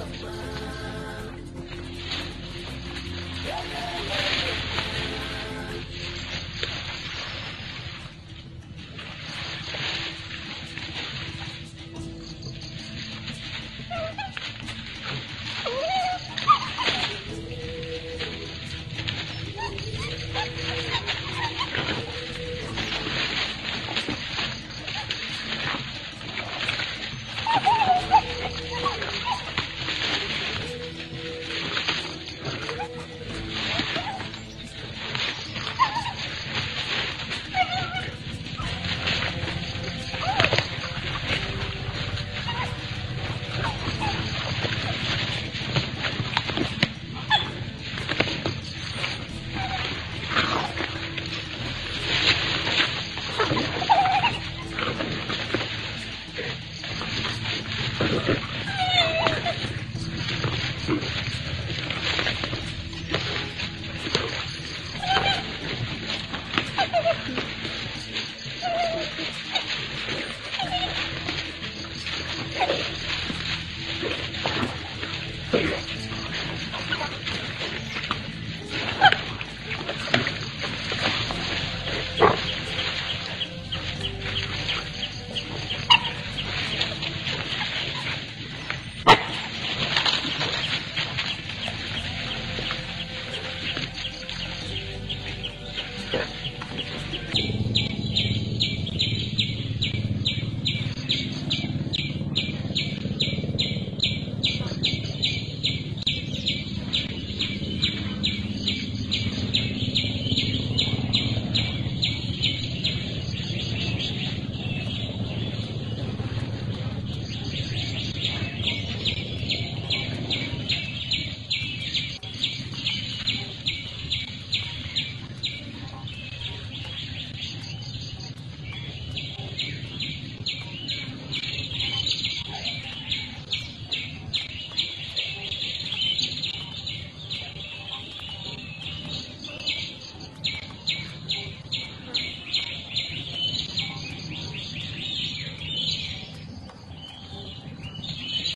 i'm Yeah. Thank you. Yes.